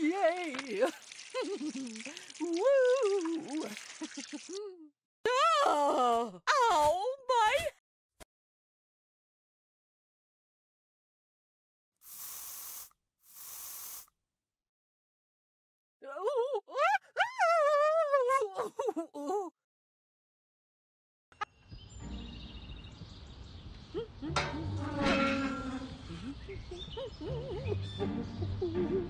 Yay! Woo! oh, ow, my I will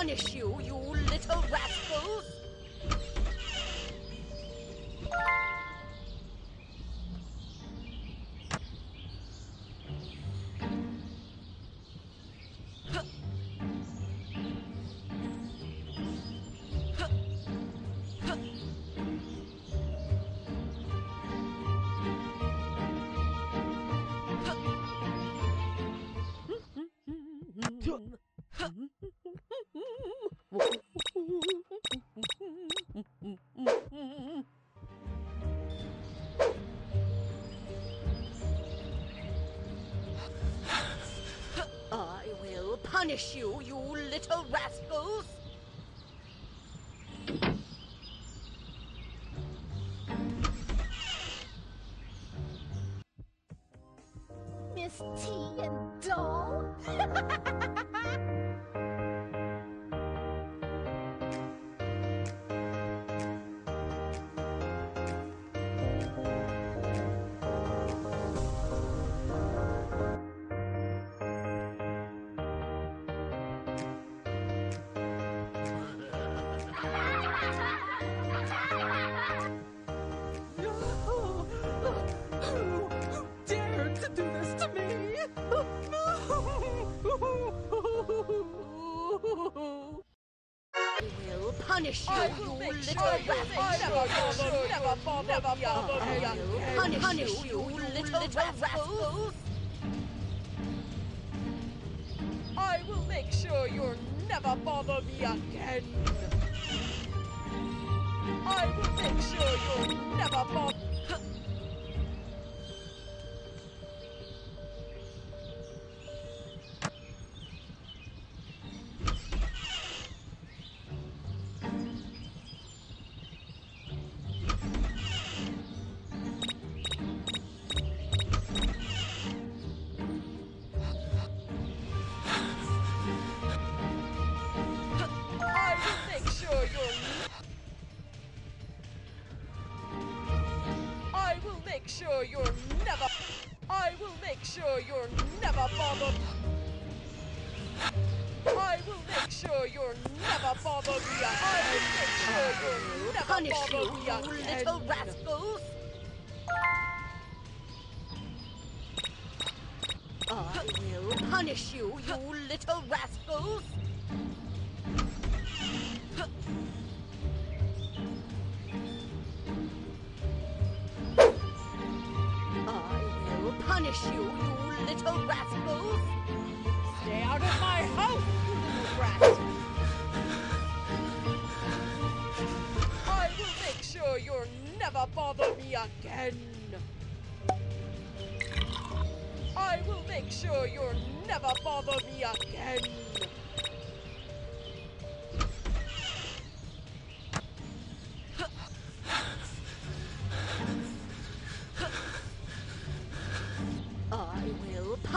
punish you, you little rascals! I T and dull. Will punish you, I you will make little rascals! never bother, never bother, never bother me I will again. punish you, you little rascals! I will make sure you'll never bother me again. I will make sure you'll never bother. Make sure you're never. I will make sure you're never bothered. I will make sure you're never bothered. I will make sure you're never Punish you, bother me you again. little rascals! I will punish you, you little rascals! Punish you, you little rascals! Stay out of my house, you little rat! I will make sure you'll never bother me again! I will make sure you'll never bother me again!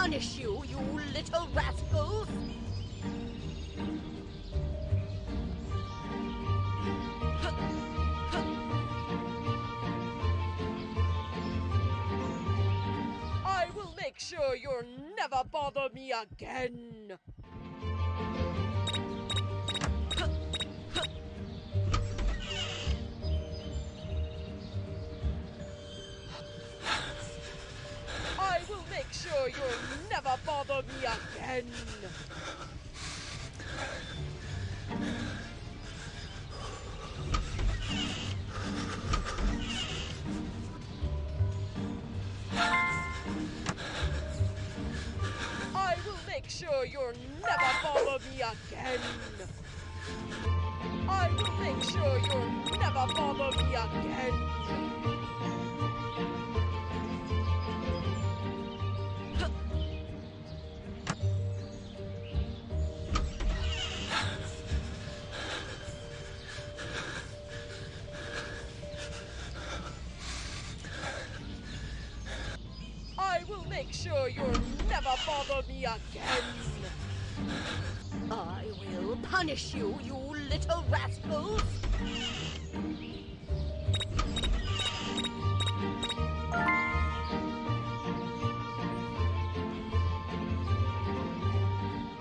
Punish you, you little rascals! I will make sure you'll never bother me again! I will make sure you'll never bother me again! I will make sure you'll never bother me again! Make sure you'll never bother me again! I will punish you, you little rascals!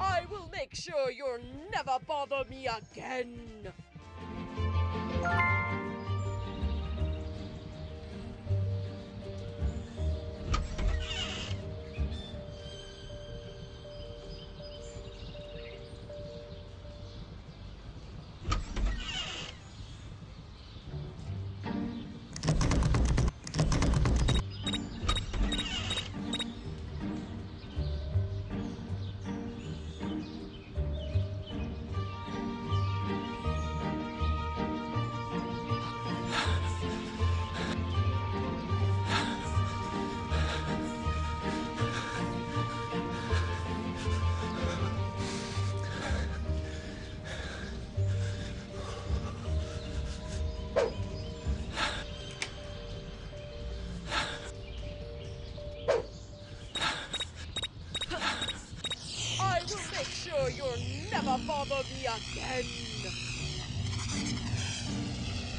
I will make sure you'll never bother me again!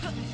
Oh.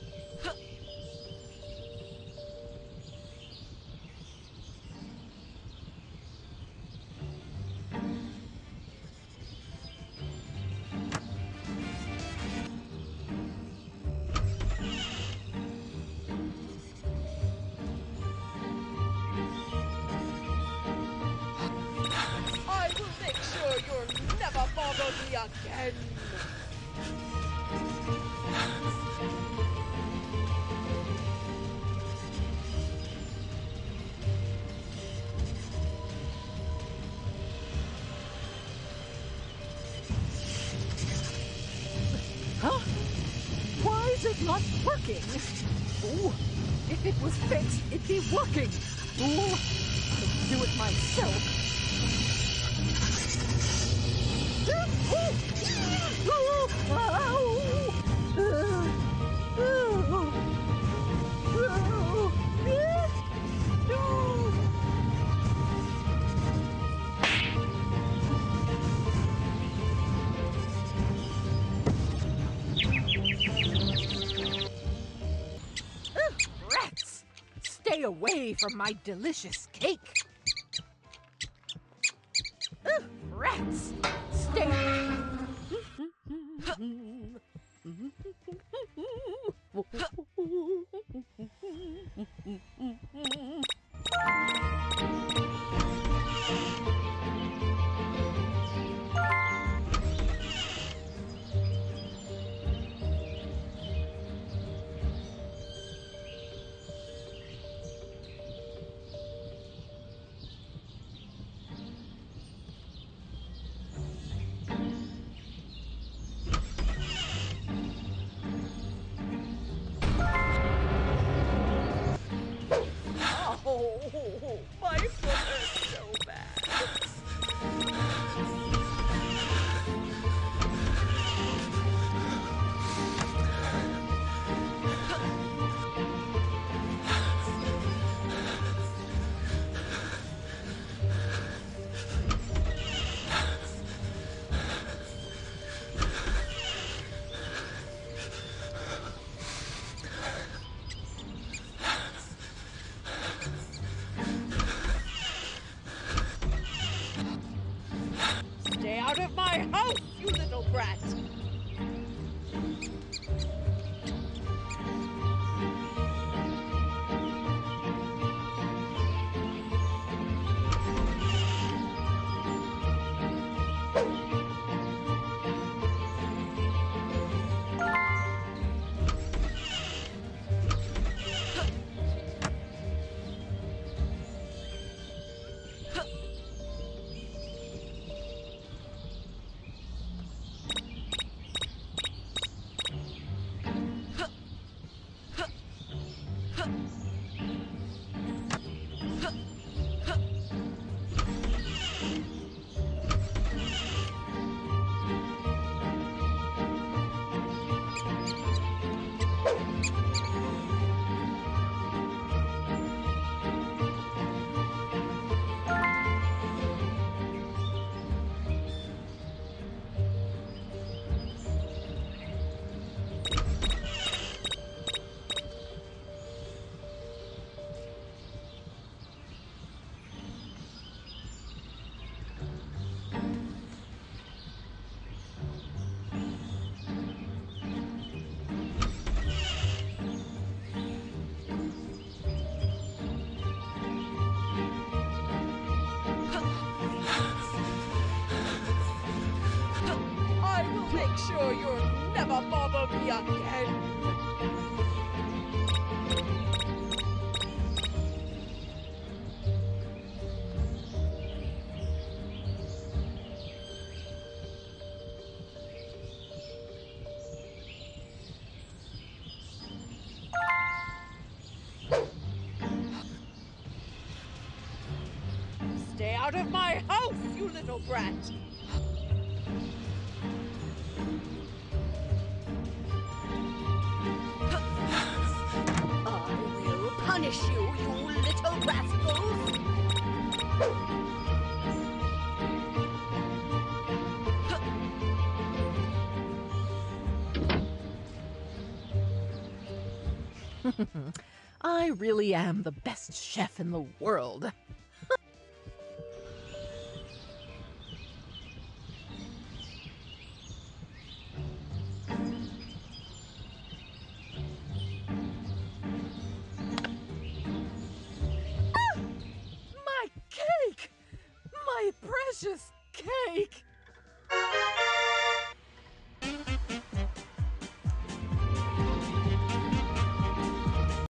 Again! Huh? Why is it not working? Oh, if it was fixed, it'd be working. Oh, I'll do it myself. Away from my delicious cake. Ugh, rats! Stay. never bother me again. Stay out of my house, you little brat! Punish you, you little rascals! I really am the best chef in the world. My precious cake!